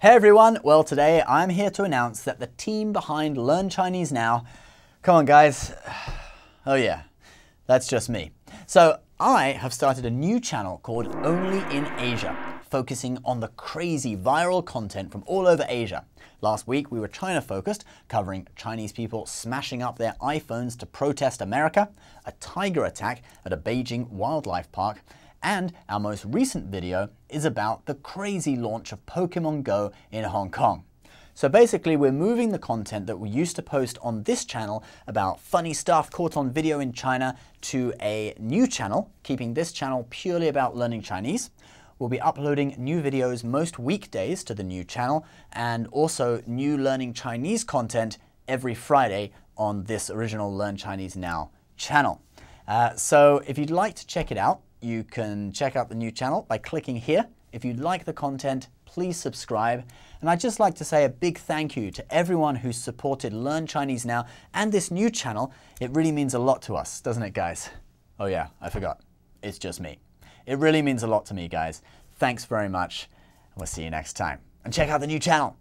Hey everyone, well today I'm here to announce that the team behind Learn Chinese Now, come on guys, oh yeah, that's just me. So I have started a new channel called Only in Asia, focusing on the crazy viral content from all over Asia. Last week we were China focused, covering Chinese people smashing up their iPhones to protest America, a tiger attack at a Beijing wildlife park, and our most recent video is about the crazy launch of Pokemon Go in Hong Kong. So basically, we're moving the content that we used to post on this channel about funny stuff caught on video in China to a new channel, keeping this channel purely about learning Chinese. We'll be uploading new videos most weekdays to the new channel and also new learning Chinese content every Friday on this original Learn Chinese Now channel. Uh, so if you'd like to check it out, you can check out the new channel by clicking here. If you like the content, please subscribe. And I'd just like to say a big thank you to everyone who's supported Learn Chinese Now and this new channel. It really means a lot to us, doesn't it, guys? Oh yeah, I forgot. It's just me. It really means a lot to me, guys. Thanks very much. We'll see you next time. And check out the new channel.